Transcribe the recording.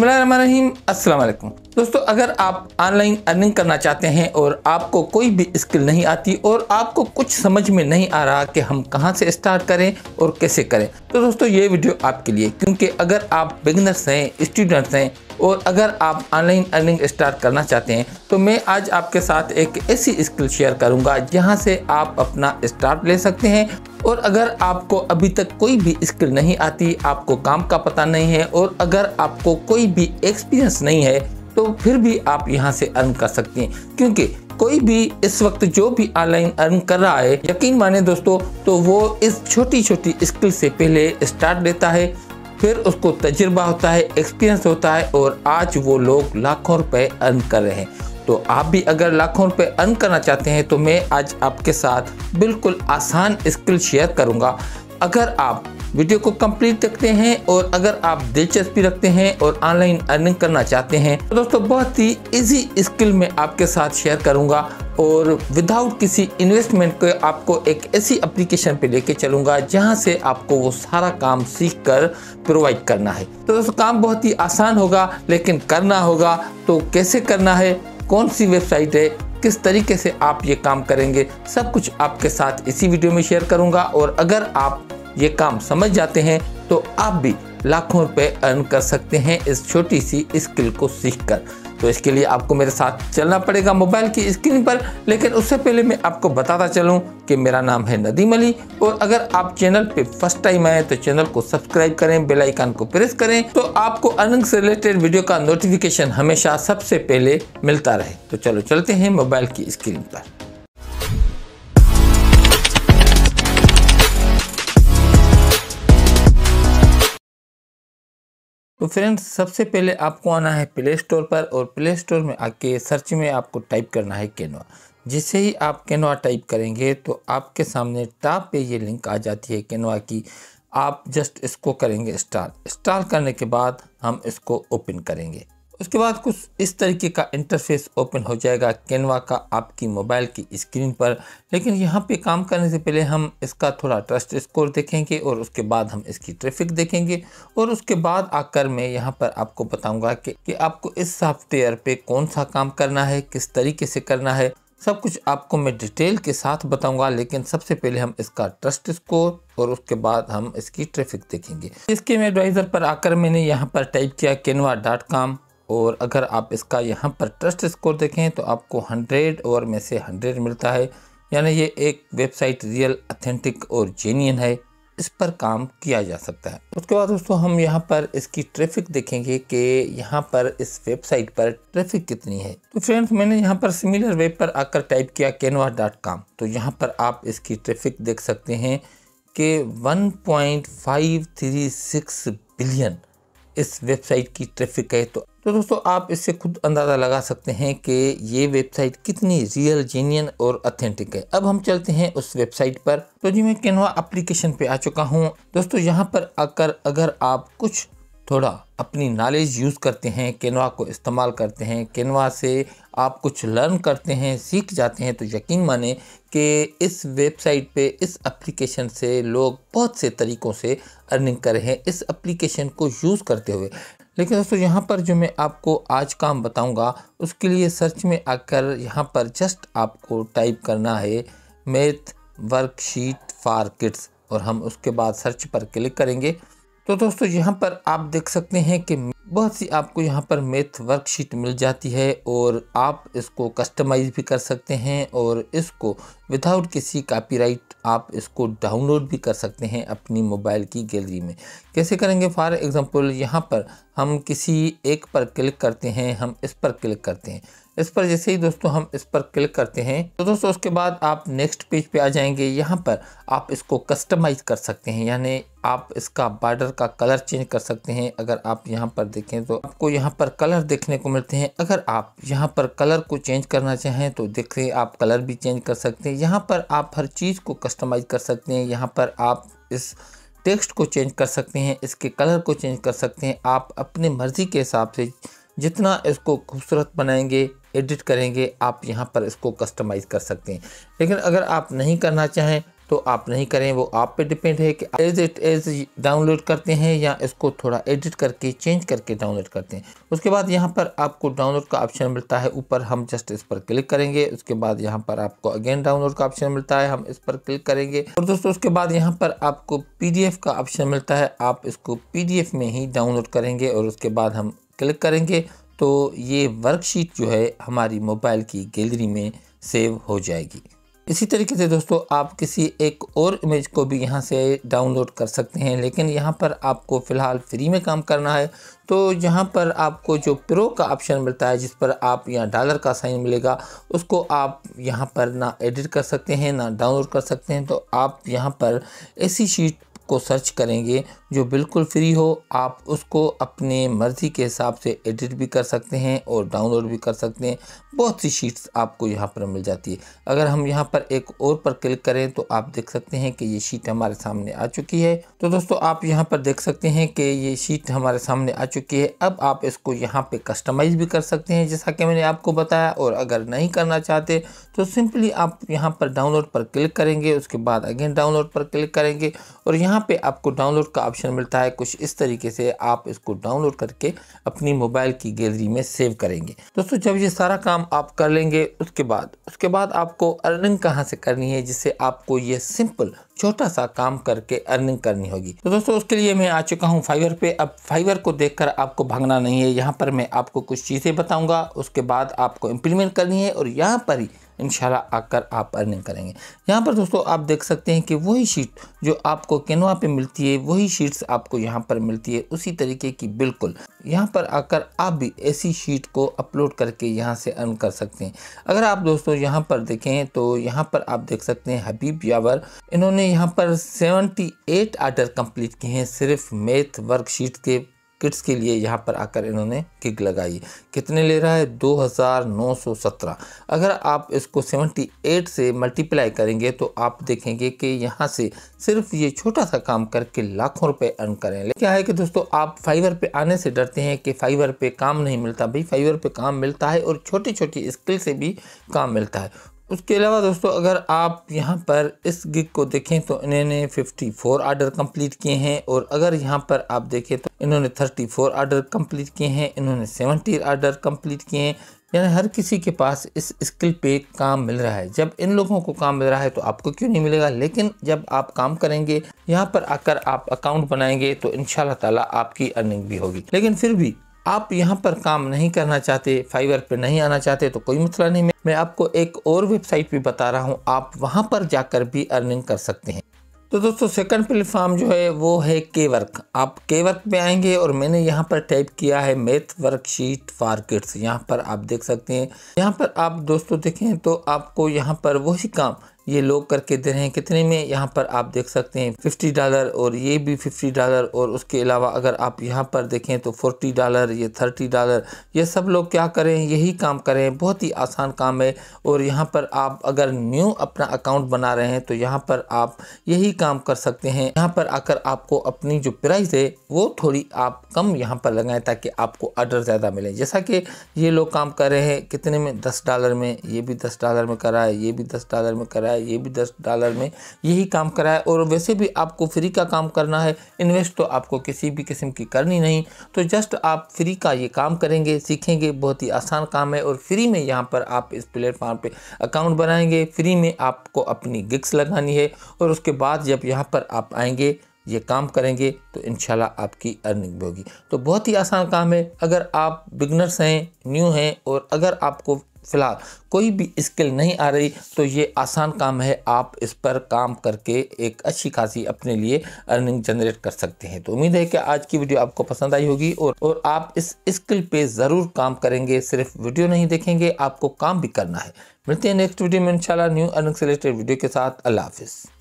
अस्सलाम दोस्तों, अगर आप ऑनलाइन अर्निंग करना चाहते हैं और आपको कोई भी स्किल नहीं आती और आपको कुछ समझ में नहीं आ रहा कि हम कहाँ से स्टार्ट करें और कैसे करें तो दोस्तों, ये वीडियो आपके लिए। क्योंकि अगर आप बिगनर्स हैं स्टूडेंट्स हैं और अगर आप ऑनलाइन अर्निंग स्टार्ट करना चाहते हैं तो मैं आज आपके साथ एक ऐसी स्किल शेयर करूँगा जहाँ से आप अपना स्टार्ट ले सकते हैं और अगर आपको अभी तक कोई भी स्किल नहीं आती, आपको काम का पता नहीं है और अगर आपको कोई भी एक्सपीरियंस नहीं है तो फिर भी आप यहाँ से अर्न कर सकते हैं। क्योंकि कोई भी इस वक्त जो भी ऑनलाइन अर्न कर रहा है, यकीन माने दोस्तों तो वो इस छोटी छोटी स्किल से पहले स्टार्ट लेता है, फिर उसको तजुर्बा होता है एक्सपीरियंस होता है और आज वो लोग लाखों रुपए अर्न कर रहे हैं। तो आप भी अगर लाखों रुपए अर्न करना चाहते हैं तो मैं आज आपके साथ बिल्कुल आसान स्किल शेयर करूँगा। अगर आप वीडियो को कंप्लीट देखते हैं और अगर आप दिलचस्पी रखते हैं और ऑनलाइन अर्निंग करना चाहते हैं तो दोस्तों बहुत ही इजी स्किल में आपके साथ शेयर करूँगा और विदाउट किसी इन्वेस्टमेंट के आपको एक ऐसी एप्लीकेशन पे लेके चलूँगा, जहाँ से आपको वो सारा काम सीख कर प्रोवाइड करना है। तो दोस्तों, काम बहुत ही आसान होगा, लेकिन करना होगा तो कैसे करना है? कौन सी वेबसाइट है, किस तरीके से आप ये काम करेंगे, सब कुछ आपके साथ इसी वीडियो में शेयर करूँगा। और अगर आप ये काम समझ जाते हैं तो आप भी लाखों रुपए अर्न कर सकते हैं इस छोटी सी स्किल को सीखकर। तो इसके लिए आपको मेरे साथ चलना पड़ेगा मोबाइल की स्क्रीन पर, लेकिन उससे पहले मैं आपको बताता चलूँ कि मेरा नाम है नदीम अली। और अगर आप चैनल पे फ़र्स्ट टाइम आए तो चैनल को सब्सक्राइब करें, बेल आइकन को प्रेस करें तो आपको अर्निंग से रिलेटेड वीडियो का नोटिफिकेशन हमेशा सबसे पहले मिलता रहे। तो चलो चलते हैं मोबाइल की स्क्रीन पर। तो फ्रेंड्स, सबसे पहले आपको आना है प्ले स्टोर पर और प्ले स्टोर में आके सर्च में आपको टाइप करना है कैनवा जैसे ही आप कैनवा टाइप करेंगे तो आपके सामने टॉप पे ये लिंक आ जाती है कैनवा की। आप जस्ट इसको करेंगे इंस्टॉल इंस्टॉल करने के बाद हम इसको ओपन करेंगे। उसके बाद कुछ इस तरीके का इंटरफेस ओपन हो जाएगा कैनवा का आपकी मोबाइल की स्क्रीन पर। लेकिन यहाँ पे काम करने से पहले हम इसका थोड़ा ट्रस्ट स्कोर देखेंगे और उसके बाद हम इसकी ट्रैफ़िक देखेंगे। और उसके बाद आकर मैं यहाँ पर आपको बताऊँगा कि, कि आपको इस सॉफ्टवेयर पे कौन सा काम करना है किस तरीके से करना है। सब कुछ आपको मैं डिटेल के साथ बताऊँगा लेकिन सबसे पहले हम इसका ट्रस्ट स्कोर और उसके बाद हम इसकी ट्रैफ़िक देखेंगे। इसके में एडवाइज़र पर आकर मैंने यहाँ पर टाइप किया कैनवा डॉट कॉम और अगर आप इसका यहाँ पर ट्रस्ट स्कोर देखें तो आपको 100 और में से 100 मिलता है। यानी ये एक वेबसाइट रियल, अथेंटिक और जेन्यन है। इस पर काम किया जा सकता है। उसके बाद दोस्तों हम यहाँ पर इसकी ट्रैफ़िक देखेंगे कि यहाँ पर इस वेबसाइट पर ट्रैफ़िक कितनी है। तो फ्रेंड्स, मैंने यहाँ पर सिमिलर वेब पर आकर टाइप किया कैनवा डॉट कॉम तो यहाँ पर आप इसकी ट्रैफ़िक देख सकते हैं कि 1.536 बिलियन इस वेबसाइट की ट्रैफ़िक है। तो तो दोस्तों, आप इससे खुद अंदाज़ा लगा सकते हैं कि ये वेबसाइट कितनी रियल जेन्यन और अथेंटिक है। अब हम चलते हैं उस वेबसाइट पर। तो जी, मैं कैनवा एप्लीकेशन पे आ चुका हूँ। दोस्तों, यहाँ पर आकर अगर आप कुछ थोड़ा अपनी नॉलेज यूज़ करते हैं, कैनवा को इस्तेमाल करते हैं, कैनवा से आप कुछ लर्न करते हैं, सीख जाते हैं तो यकीन माने कि इस वेबसाइट पे, इस एप्लीकेशन से लोग बहुत से तरीक़ों से अर्निंग कर रहे हैं, इस एप्लीकेशन को यूज़ करते हुए। लेकिन दोस्तों, यहाँ पर जो मैं आपको आज काम बताऊँगा, उसके लिए सर्च में आकर यहाँ पर जस्ट आपको टाइप करना है मैथ वर्कशीट फॉर किड्स और हम उसके बाद सर्च पर क्लिक करेंगे। तो दोस्तों, यहाँ पर आप देख सकते हैं कि बहुत सी आपको यहाँ पर मेथ वर्कशीट मिल जाती है और आप इसको कस्टमाइज़ भी कर सकते हैं और इसको विदाउट किसी कॉपीराइट आप इसको डाउनलोड भी कर सकते हैं अपनी मोबाइल की गैलरी में। कैसे करेंगे फॉर एग्ज़ाम्पल यहाँ पर हम किसी एक पर क्लिक करते हैं, हम इस पर क्लिक करते हैं। इस पर जैसे ही दोस्तों हम इस पर क्लिक करते हैं तो दोस्तों उसके बाद आप नेक्स्ट पेज पे आ जाएँगे। यहाँ पर आप इसको कस्टमाइज़ कर सकते हैं, यानी आप इसका बॉर्डर का कलर चेंज कर सकते हैं। अगर आप यहाँ पर देखें तो आपको यहाँ पर कलर देखने को मिलते हैं। अगर आप यहाँ पर कलर को चेंज करना चाहें तो देखिए आप कलर भी चेंज कर सकते हैं। यहाँ पर आप हर चीज़ को कस्टमाइज़ कर सकते हैं। यहाँ पर आप इस टेक्स्ट को चेंज कर सकते हैं, इसके कलर को चेंज कर सकते हैं। आप अपने मर्ज़ी के हिसाब से जितना इसको खूबसूरत बनाएँगे, एडिट करेंगे, आप यहाँ पर इसको कस्टमाइज़ कर सकते हैं। लेकिन अगर आप नहीं करना चाहें तो आप नहीं करें। वो आप पे डिपेंड है कि एज इट एज डाउनलोड करते हैं या इसको थोड़ा एडिट करके चेंज करके डाउनलोड करते हैं। उसके बाद यहाँ पर आपको डाउनलोड का ऑप्शन मिलता है। ऊपर हम जस्ट इस पर क्लिक करेंगे। उसके बाद यहाँ पर आपको अगेन डाउनलोड का ऑप्शन मिलता है। हम इस पर क्लिक करेंगे। और दोस्तों, उसके बाद यहाँ पर आपको पीडीएफ का ऑप्शन मिलता है। आप इसको पीडीएफ में ही डाउनलोड करेंगे और उसके बाद हम क्लिक करेंगे तो ये वर्कशीट जो है हमारी मोबाइल की गैलरी में सेव हो जाएगी। इसी तरीके से दोस्तों, आप किसी एक और इमेज को भी यहाँ से डाउनलोड कर सकते हैं, लेकिन यहाँ पर आपको फ़िलहाल फ्री में काम करना है। तो यहाँ पर आपको जो प्रो का ऑप्शन मिलता है, जिस पर आप यहाँ डॉलर का साइन मिलेगा, उसको आप यहाँ पर ना एडिट कर सकते हैं, ना डाउनलोड कर सकते हैं। तो आप यहाँ पर ऐसी शीट को सर्च करेंगे, जो बिल्कुल फ्री हो, आप उसको अपने मर्ज़ी के हिसाब से एडिट भी कर सकते हैं और डाउनलोड भी कर सकते हैं। बहुत सी शीट्स आपको यहाँ पर मिल जाती है। अगर हम यहाँ पर एक और पर क्लिक करें तो आप देख सकते हैं कि ये शीट हमारे सामने आ चुकी है। तो दोस्तों, आप यहाँ पर देख सकते हैं कि ये शीट हमारे सामने आ चुकी है। अब आप इसको यहाँ पर कस्टमाइज भी कर सकते हैं, जैसा कि मैंने आपको बताया। और अगर नहीं करना चाहते तो सिंपली आप यहाँ पर डाउनलोड पर क्लिक करेंगे, उसके बाद अगेन डाउनलोड पर क्लिक करेंगे। और यहाँ यहाँ पे आपको डाउनलोड का ऑप्शन मिलता है। कुछ इस तरीके से आप इसको डाउनलोड करके अपनी मोबाइल की गैलरी में सेव करेंगे। दोस्तों, जब ये सारा काम आप कर लेंगे, उसके बाद उसके बाद आपको अर्निंग कहाँ से करनी है, जिससे आपको ये सिंपल छोटा सा काम करके अर्निंग करनी होगी। तो दोस्तों, उसके लिए मैं आ चुका हूँ फाइवर पे। अब फाइवर को देखकर आपको भागना नहीं है। यहाँ पर मैं आपको कुछ चीज़ें बताऊँगा, उसके बाद आपको इम्प्लीमेंट करनी है और यहाँ पर ही इन आकर आप अर्निंग करेंगे। यहाँ पर दोस्तों आप देख सकते हैं कि वही शीट जो आपको केनवा पे मिलती है, वही शीट्स आपको यहाँ पर मिलती है, उसी तरीके की बिल्कुल। यहाँ पर आकर आप भी ऐसी शीट को अपलोड करके यहाँ से अर्न कर सकते हैं। अगर आप दोस्तों यहाँ पर देखें तो यहाँ पर आप देख सकते हैं हबीब यावर, इन्होंने यहाँ पर 78 आर्डर कंप्लीट किए हैं सिर्फ़ मैथ वर्कशीट के। किड्स के लिए यहाँ पर आकर इन्होंने किक लगाई। कितने ले रहा है? 2917 अगर आप इसको 78 से मल्टीप्लाई करेंगे तो आप देखेंगे कि यहाँ से सिर्फ़ ये छोटा सा काम करके लाखों रुपए अर्न करें। लेकिन क्या है कि दोस्तों, आप फाइवर पे आने से डरते हैं कि फाइवर पे काम नहीं मिलता। भाई फाइवर पे काम मिलता है और छोटी छोटी स्किल से भी काम मिलता है। उसके अलावा दोस्तों, अगर आप यहाँ पर इस गिग को देखें तो इन्होंने 54 आर्डर कंप्लीट किए हैं और अगर यहाँ पर आप देखें तो इन्होंने 34 आर्डर कंप्लीट किए हैं, इन्होंने 70 आर्डर कंप्लीट किए हैं। यानी हर किसी के पास इस स्किल पे काम मिल रहा है। जब इन लोगों को काम मिल रहा है तो आपको क्यों नहीं मिलेगा? लेकिन जब आप काम करेंगे, यहाँ पर आकर आप अकाउंट बनाएँगे तो इन ताला आपकी अर्निंग भी होगी। लेकिन फिर भी आप यहाँ पर काम नहीं करना चाहते फाइवर पे नहीं आना चाहते तो कोई मसला नहीं। मैं आपको एक और वेबसाइट भी बता रहा हूँ। आप वहाँ पर जाकर भी अर्निंग कर सकते हैं। तो दोस्तों सेकंड प्लेटफॉर्म जो है, वो है के वर्क आप के वर्क पे आएँगे और मैंने यहाँ पर टाइप किया है मैथ वर्कशीट फॉर किड्स यहाँ पर आप देख सकते हैं। यहाँ पर आप दोस्तों देखें तो आपको यहाँ पर वही काम ये लोग करके दे रहे हैं। कितने में यहाँ पर आप देख सकते हैं फिफ्टी डॉलर और ये भी फिफ्टी डॉलर और उसके अलावा अगर आप यहाँ पर देखें तो फोर्टी डॉलर ये थर्टी डॉलर ये सब लोग क्या करें? यही काम करें बहुत ही आसान काम है और यहाँ पर आप अगर न्यू अपना अकाउंट बना रहे हैं तो यहाँ पर आप यही काम कर सकते हैं। यहाँ पर आकर आपको अपनी जो प्राइस है, वो थोड़ी आप कम यहाँ पर लगाएँ ताकि आपको ऑर्डर ज़्यादा मिले। जैसा कि ये लोग काम कर रहे हैं, कितने में? दस डॉलर में, ये भी दस डॉलर में करा है, ये भी दस डॉलर में करा है। है, ये भी दस डॉलर में यही काम करा है। और वैसे भी आपको फ्री का काम करना है इन्वेस्ट तो आपको किसी भी किस्म की करनी नहीं। तो जस्ट आप फ्री का ये काम करेंगे, सीखेंगे, बहुत ही आसान काम है। और फ्री में यहाँ पर आप इस प्लेटफॉर्म पर अकाउंट बनाएँगे फ्री में आपको अपनी गिक्स लगानी है। और उसके बाद जब यहाँ पर आप आएँगे ये काम करेंगे तो इन आपकी अर्निंग भी होगी। तो बहुत ही आसान काम है। अगर आप बिगनर्स हैं न्यू हैं, और अगर आपको फ़िलहाल कोई भी स्किल नहीं आ रही तो ये आसान काम है। आप इस पर काम करके एक अच्छी खासी अपने लिए अर्निंग जनरेट कर सकते हैं। तो उम्मीद है कि आज की वीडियो आपको पसंद आई होगी, और और आप इस स्किल पे ज़रूर काम करेंगे। सिर्फ़ वीडियो नहीं देखेंगे, आपको काम भी करना है। मिलते हैं नेक्स्ट वीडियो में इंशाल्लाह न्यू अर्निंग से रिलेटेड वीडियो के साथ। अल्लाह हाफिज़।